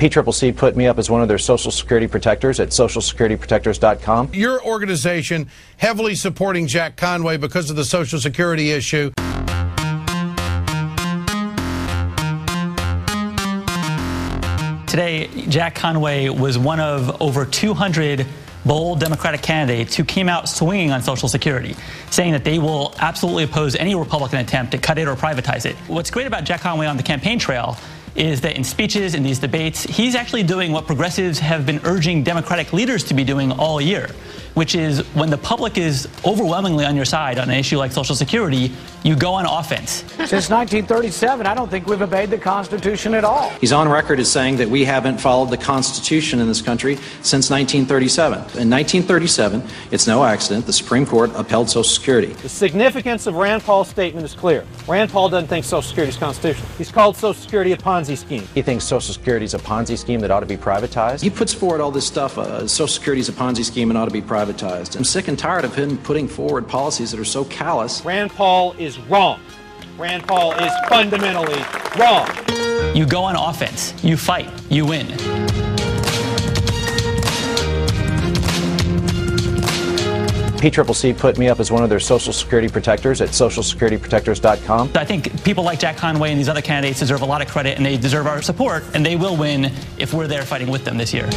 PCCC put me up as one of their Social Security protectors at socialsecurityprotectors.com. Your organization heavily supporting Jack Conway because of the Social Security issue. Today, Jack Conway was one of over 200 bold Democratic candidates who came out swinging on Social Security, saying that they will absolutely oppose any Republican attempt to cut it or privatize it. What's great about Jack Conway on the campaign trail is that in speeches, in these debates, he's actually doing what progressives have been urging Democratic leaders to be doing all year, which is when the public is overwhelmingly on your side on an issue like Social Security, you go on offense. Since 1937, I don't think we've obeyed the Constitution at all. He's on record as saying that we haven't followed the Constitution in this country since 1937. In 1937, it's no accident, the Supreme Court upheld Social Security. The significance of Rand Paul's statement is clear. Rand Paul doesn't think Social Security is constitutional. He's called Social Security a Ponzi scheme. He thinks Social Security is a Ponzi scheme that ought to be privatized. He puts forward all this stuff, uh, Social Security is a Ponzi scheme and ought to be privatized. I'm sick and tired of him putting forward policies that are so callous. Rand Paul is wrong. Rand Paul is fundamentally wrong. You go on offense, you fight, you win. PCCC put me up as one of their Social Security protectors at socialsecurityprotectors.com. I think people like Jack Conway and these other candidates deserve a lot of credit and they deserve our support, and they will win if we're there fighting with them this year.